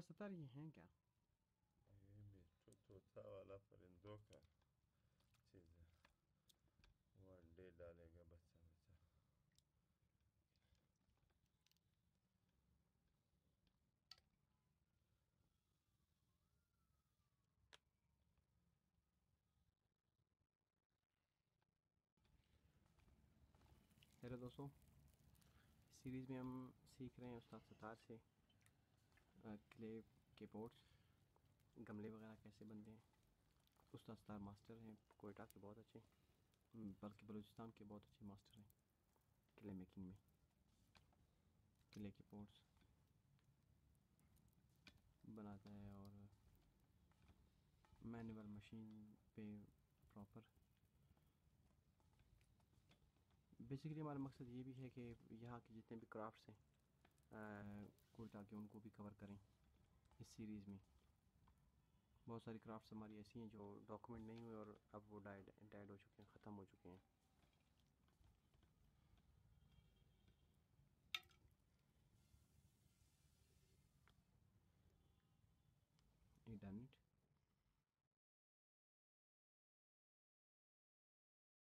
ستار یہ ہیں کیا یہ میٹھو طوطا والا پرندوں کا چیز ہے وہ انڈے ڈالے گا بچہ بچہ ہیلو دوستوں سیریز میں ہم سیکھ رہے ہیں استاد ستار سے کلے کے پوٹس گملے وغیرہ کیسے بنتے ہیں استاد ستار ماسٹر ہیں، کوئٹہ کے بہت اچھے۔ بلکہ بلوچستان کے بہت اچھے ماسٹر ہیں، کلے میکنگ میں۔ کلے کے پوٹس بناتا ہے اور مینول مشین پہ پراپر۔ بیسیکلی ہمارا مقصد یہ بھی ہے کہ یہاں کے جتنے بھی کرافٹس ہیں کوئٹہ کے ان کو بھی کور کریں اس سیریز میں۔ بہت ساری کرافٹس ہماری ایسی ہیں جو ڈاکومنٹ نہیں ہوئے اور اب وہ ڈائڈ ڈائڈ ہو چکے ہیں، ختم ہو چکے ہیں۔ Done it